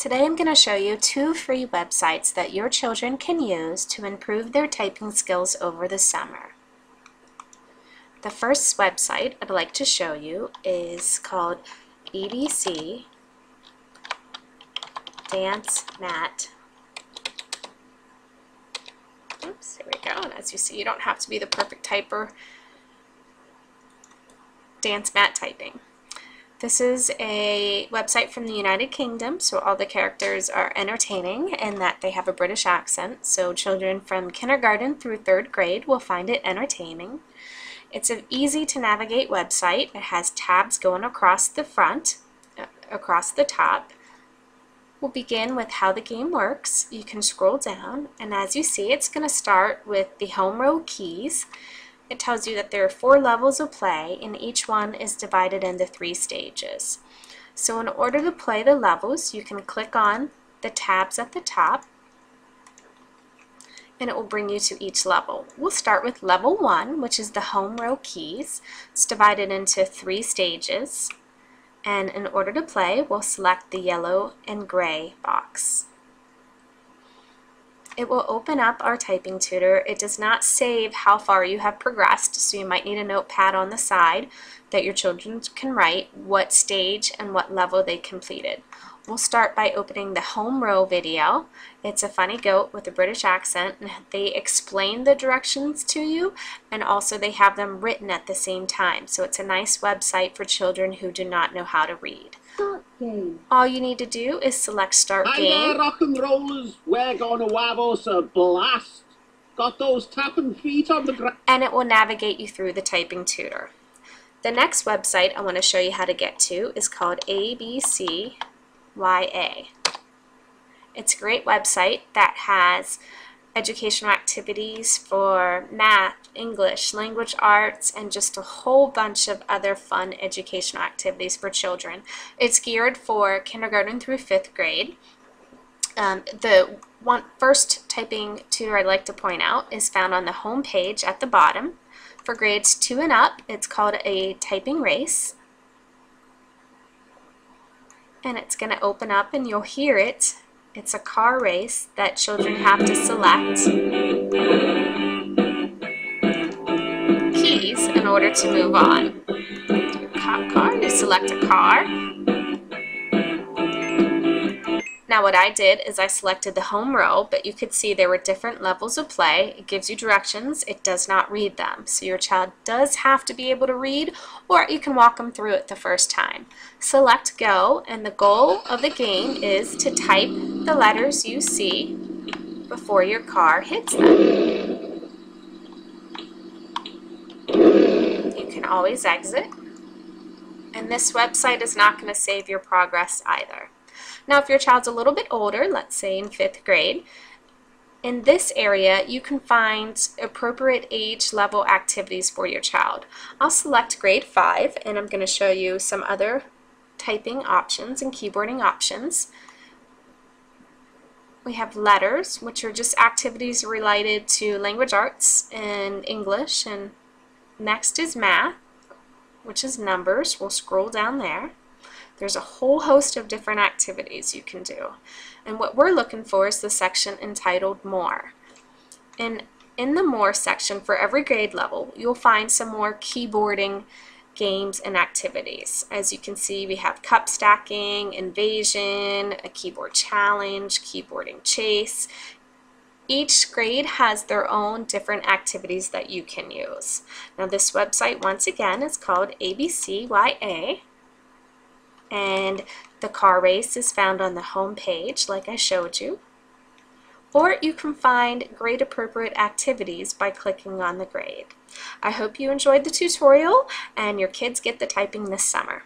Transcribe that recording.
Today I'm going to show you two free websites that your children can use to improve their typing skills over the summer. The first website I'd like to show you is called BBC Dance Mat. Oops, here we go. And as you see, you don't have to be the perfect typer. Dance Mat Typing. This is a website from the United Kingdom, so all the characters are entertaining in that they have a British accent, so children from kindergarten through third grade will find it entertaining. It's an easy to navigate website. It has tabs going across the front, uh, across the top. We'll begin with how the game works. You can scroll down, and as you see, it's going to start with the home row keys it tells you that there are four levels of play and each one is divided into three stages. So in order to play the levels, you can click on the tabs at the top and it will bring you to each level. We'll start with level one, which is the home row keys. It's divided into three stages. And in order to play, we'll select the yellow and gray box. It will open up our typing tutor. It does not save how far you have progressed, so you might need a notepad on the side that your children can write what stage and what level they completed. We'll start by opening the home row video. It's a funny goat with a British accent. And they explain the directions to you and also they have them written at the same time. So it's a nice website for children who do not know how to read. Game. All you need to do is select Start Hi Game. there, rock and rollers. We're gonna have us a blast. Got those tapping feet on the ground. and it will navigate you through the typing tutor. The next website I want to show you how to get to is called ABCYA. It's a great website that has educational activities for math, English, language arts, and just a whole bunch of other fun educational activities for children. It's geared for kindergarten through fifth grade. Um, the one first typing tutor I'd like to point out is found on the home page at the bottom. For grades 2 and up, it's called a typing race. And it's going to open up and you'll hear it. It's a car race that children have to select keys in order to move on. Your cop car, you select a car. Now what I did is I selected the home row, but you could see there were different levels of play. It gives you directions, it does not read them. So your child does have to be able to read, or you can walk them through it the first time. Select go, and the goal of the game is to type the letters you see before your car hits them. You can always exit. And this website is not going to save your progress either. Now, if your child's a little bit older, let's say in fifth grade, in this area, you can find appropriate age level activities for your child. I'll select grade 5 and I'm going to show you some other typing options and keyboarding options. We have letters, which are just activities related to language arts and English. And next is math, which is numbers. We'll scroll down there. There's a whole host of different activities you can do. And what we're looking for is the section entitled More. And in the More section, for every grade level, you'll find some more keyboarding games and activities. As you can see, we have cup stacking, invasion, a keyboard challenge, keyboarding chase. Each grade has their own different activities that you can use. Now this website, once again, is called ABCYA and the car race is found on the home page like I showed you. Or you can find grade appropriate activities by clicking on the grade. I hope you enjoyed the tutorial and your kids get the typing this summer.